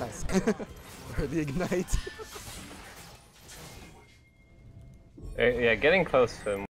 Nice. or the ignite. Uh, yeah, getting close to him